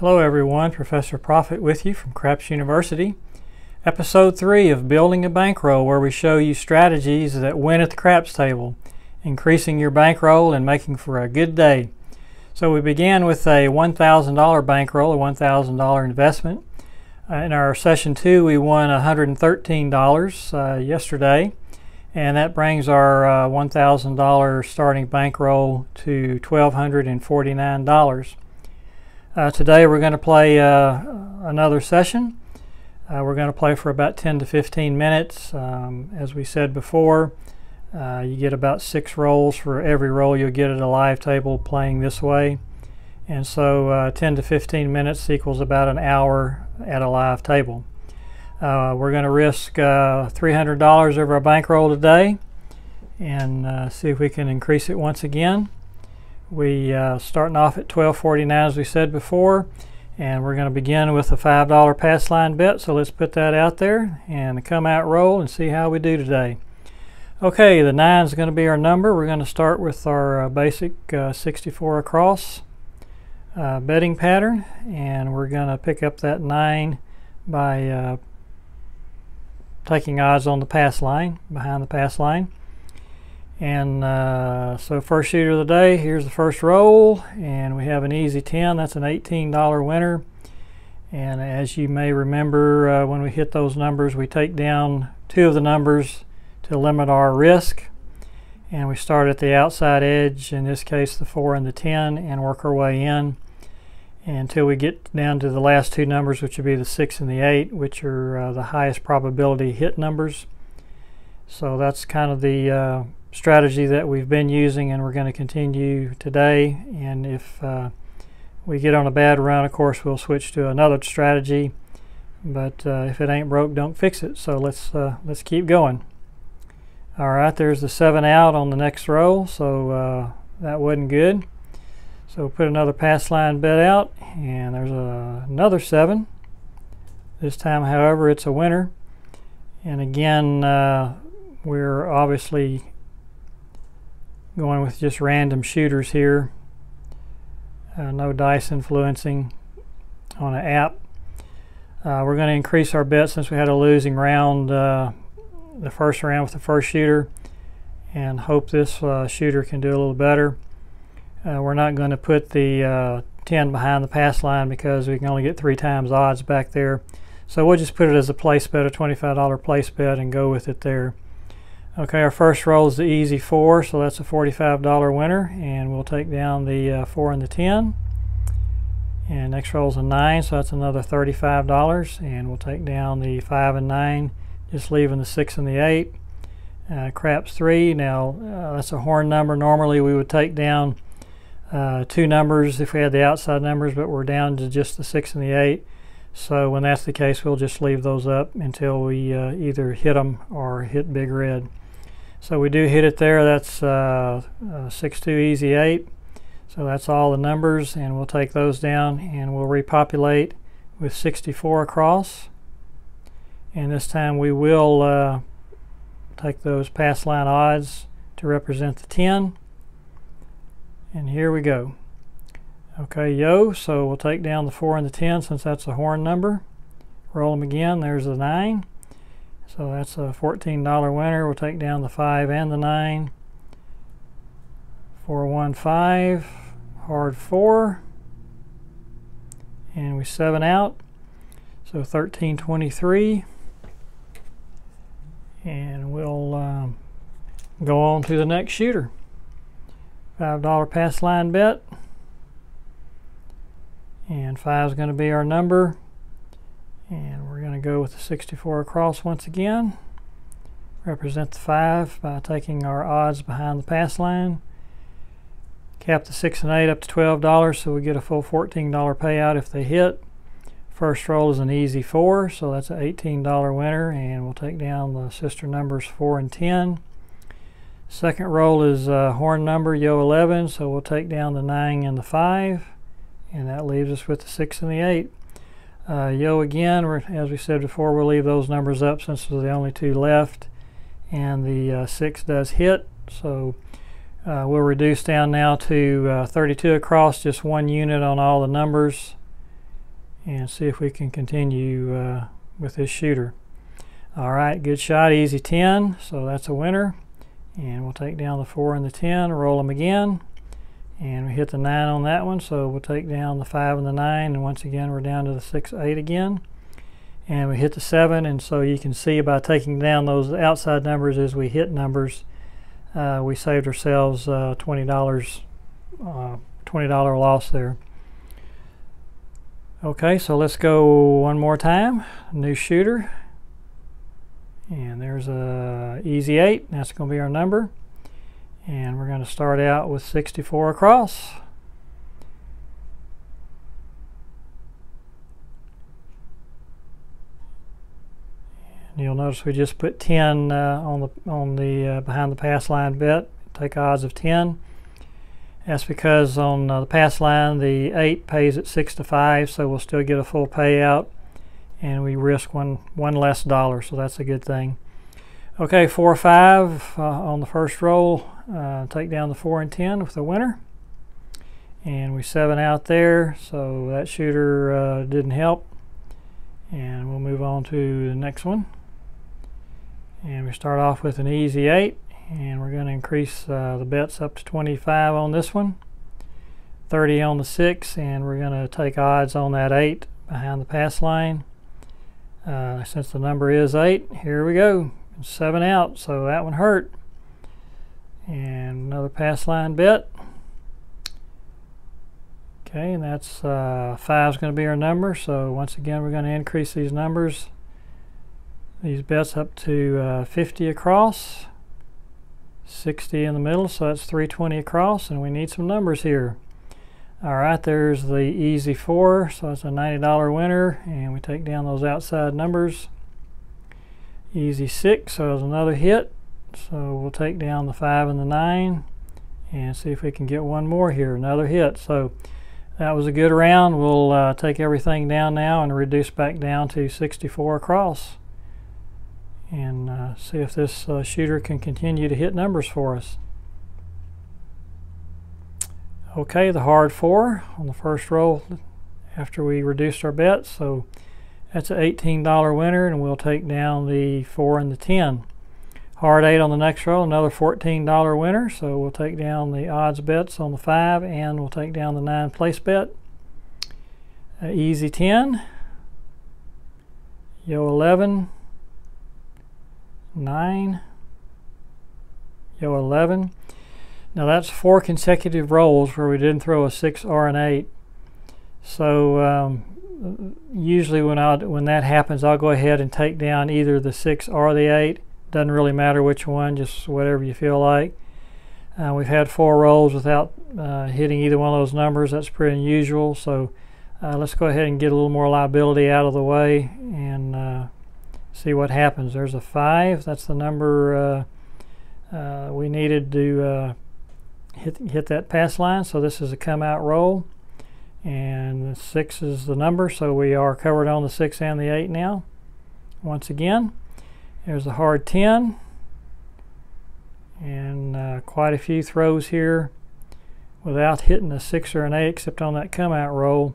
Hello everyone, Professor Profit with you from Craps University. Episode 3 of Building a Bankroll where we show you strategies that win at the craps table, increasing your bankroll and making for a good day. So we began with a $1,000 bankroll, a $1,000 investment. Uh, in our session 2 we won $113 uh, yesterday and that brings our uh, $1,000 starting bankroll to $1,249. Uh, today we're going to play uh, another session. Uh, we're going to play for about 10 to 15 minutes. Um, as we said before, uh, you get about six rolls for every roll you'll get at a live table playing this way. And so uh, 10 to 15 minutes equals about an hour at a live table. Uh, we're going to risk $300 over our bankroll today and see if we can increase it once again. We uh, starting off at 12.49 as we said before, and we're going to begin with a $5 pass line bet. So let's put that out there and come out roll and see how we do today. Okay, the 9 is going to be our number. We're going to start with our uh, basic uh, 64 across uh, betting pattern, and we're going to pick up that 9 by uh, taking odds on the pass line, behind the pass line. And uh, so first shooter of the day, here's the first roll, and we have an easy 10. That's an $18 winner. And as you may remember, uh, when we hit those numbers, we take down two of the numbers to limit our risk. And we start at the outside edge, in this case the 4 and the 10, and work our way in until we get down to the last two numbers, which would be the 6 and the 8, which are uh, the highest probability hit numbers. So that's kind of the uh, strategy that we've been using and we're going to continue today. And if uh, we get on a bad run, of course, we'll switch to another strategy. But uh, if it ain't broke, don't fix it. So let's uh, let's keep going. All right, there's the seven out on the next roll. So uh, that wasn't good. So put another pass line bet out, and there's a, another seven. This time, however, it's a winner. And again, uh, we're obviously going with just random shooters here. Uh, no dice influencing on an app. Uh, we're going to increase our bet since we had a losing round uh, the first round with the first shooter and hope this uh, shooter can do a little better. Uh, we're not going to put the uh, 10 behind the pass line because we can only get three times odds back there. So we'll just put it as a place bet, a $25 place bet and go with it there. Okay, our first roll is the easy 4, so that's a $45 winner, and we'll take down the uh, 4 and the 10. And next roll is a 9, so that's another $35, and we'll take down the 5 and 9, just leaving the 6 and the 8. Uh, craps 3, now uh, that's a horn number. Normally we would take down uh, two numbers if we had the outside numbers, but we're down to just the 6 and the 8. So when that's the case, we'll just leave those up until we uh, either hit them or hit big red. So we do hit it there. That's uh, uh, 6-2 easy 8. So that's all the numbers and we'll take those down and we'll repopulate with 64 across. And this time we will uh, take those pass line odds to represent the 10. And here we go. Okay, yo, so we'll take down the 4 and the 10 since that's a horn number. Roll them again, there's the 9. So that's a $14 winner. We'll take down the 5 and the 9. 415, hard 4. And we 7 out. So 1323. And we'll um, go on to the next shooter. $5 pass line bet. And 5 is going to be our number. And we're going to go with the 64 across once again. Represent the 5 by taking our odds behind the pass line. Cap the 6 and 8 up to $12 so we get a full $14 payout if they hit. First roll is an easy 4 so that's an $18 winner and we'll take down the sister numbers 4 and 10. Second roll is a horn number, Yo 11, so we'll take down the 9 and the 5 and that leaves us with the 6 and the 8. Uh, yo again, as we said before, we'll leave those numbers up since they're the only two left. And the uh, 6 does hit, so uh, we'll reduce down now to uh, 32 across, just one unit on all the numbers. and see if we can continue uh, with this shooter. All right, good shot, easy 10, so that's a winner. And we'll take down the 4 and the 10, roll them again. And we hit the 9 on that one, so we'll take down the 5 and the 9, and once again we're down to the 6, 8 again. And we hit the 7, and so you can see by taking down those outside numbers as we hit numbers, uh, we saved ourselves uh, $20, uh, $20 loss there. Okay, so let's go one more time. New shooter. And there's a easy 8. That's going to be our number. And we're going to start out with 64 across. You'll notice we just put 10 uh, on the on the uh, behind the pass line bet. Take odds of 10. That's because on uh, the pass line, the 8 pays at 6 to 5, so we'll still get a full payout, and we risk one, one less dollar, so that's a good thing. Okay, 4 or 5 uh, on the first roll. Uh, take down the 4 and 10 with the winner. And we 7 out there, so that shooter uh, didn't help. And we'll move on to the next one. And we start off with an easy 8 and we're going to increase uh, the bets up to 25 on this one 30 on the 6 and we're going to take odds on that 8 behind the pass line uh, since the number is 8 here we go 7 out so that one hurt and another pass line bet okay and that's uh, 5 is going to be our number so once again we're going to increase these numbers these bets up to uh, 50 across 60 in the middle, so that's 320 across, and we need some numbers here. All right, there's the easy four, so it's a $90 winner, and we take down those outside numbers. Easy six, so it's another hit. So we'll take down the five and the nine, and see if we can get one more here, another hit. So that was a good round. We'll uh, take everything down now and reduce back down to 64 across and uh, see if this uh, shooter can continue to hit numbers for us. Okay, the hard four on the first roll after we reduced our bets. So that's an $18 winner, and we'll take down the 4 and the 10. Hard 8 on the next roll, another $14 winner. So we'll take down the odds bets on the 5, and we'll take down the 9 place bet. Uh, easy 10. Yo 11 9, yo 11. Now that's four consecutive rolls where we didn't throw a 6 or an 8. So um, usually when, I, when that happens, I'll go ahead and take down either the 6 or the 8. Doesn't really matter which one, just whatever you feel like. Uh, we've had four rolls without uh, hitting either one of those numbers. That's pretty unusual. So uh, let's go ahead and get a little more liability out of the way and uh, see what happens. There's a 5. That's the number uh, uh, we needed to hit, hit that pass line. So this is a come out roll. And the 6 is the number, so we are covered on the 6 and the 8 now. Once again, there's a hard 10. And uh, quite a few throws here without hitting a 6 or an 8 except on that come out roll.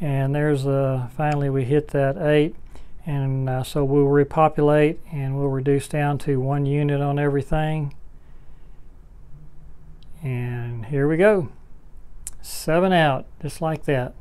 And there's uh, finally we hit that 8 and uh, so we'll repopulate and we'll reduce down to one unit on everything. And here we go. Seven out just like that.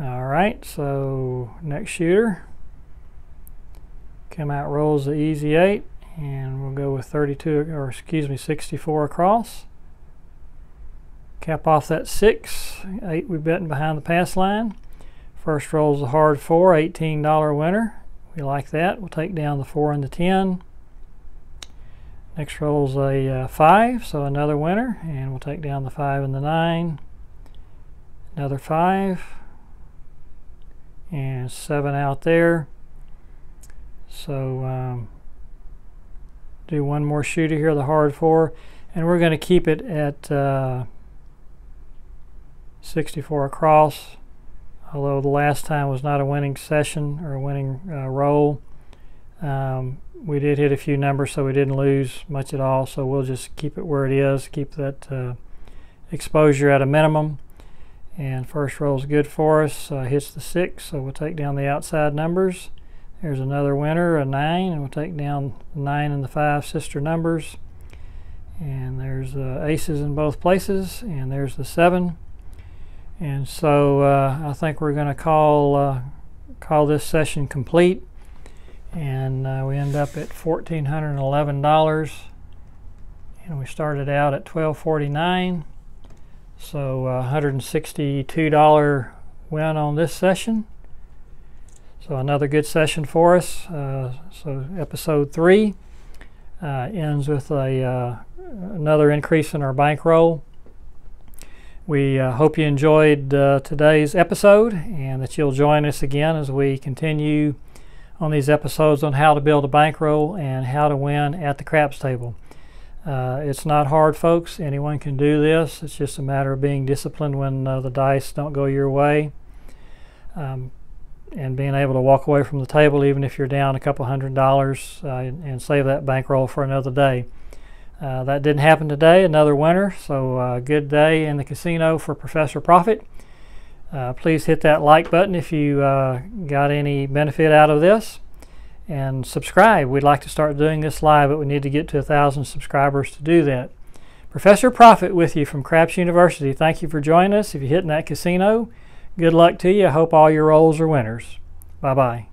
All right so next shooter come out rolls the easy 8 and we'll go with 32 or excuse me 64 across cap off that 6 8 we betting behind the pass line First roll's a hard 4, $18 winner. We like that. We'll take down the 4 and the 10. Next roll is a uh, 5, so another winner. And we'll take down the 5 and the 9. Another 5. And 7 out there. So um, do one more shooter here, the hard 4. And we're going to keep it at uh, 64 across although the last time was not a winning session or a winning uh, roll. Um, we did hit a few numbers, so we didn't lose much at all. So we'll just keep it where it is, keep that uh, exposure at a minimum. And first roll is good for us, uh, hits the 6, so we'll take down the outside numbers. There's another winner, a 9, and we'll take down the 9 and the 5 sister numbers. And there's uh, aces in both places, and there's the 7. And so uh, I think we're going to call, uh, call this session complete. And uh, we end up at $1,411. And we started out at 1249 so $162 uh, win on this session. So another good session for us. Uh, so episode three uh, ends with a uh, another increase in our bankroll. We uh, hope you enjoyed uh, today's episode and that you'll join us again as we continue on these episodes on how to build a bankroll and how to win at the craps table. Uh, it's not hard, folks. Anyone can do this. It's just a matter of being disciplined when uh, the dice don't go your way. Um, and being able to walk away from the table even if you're down a couple hundred dollars uh, and, and, save that bankroll for another day. Uh, that didn't happen today, another winner, so uh, good day in the casino for Professor Profit. Uh, please hit that like button if you uh, got any benefit out of this and subscribe. We'd like to start doing this live, but we need to get to a thousand subscribers to do that. Professor Profit with you from Craps University. Thank you for joining us. If you're hitting that casino, good luck to you. I hope all your rolls are winners. Bye bye.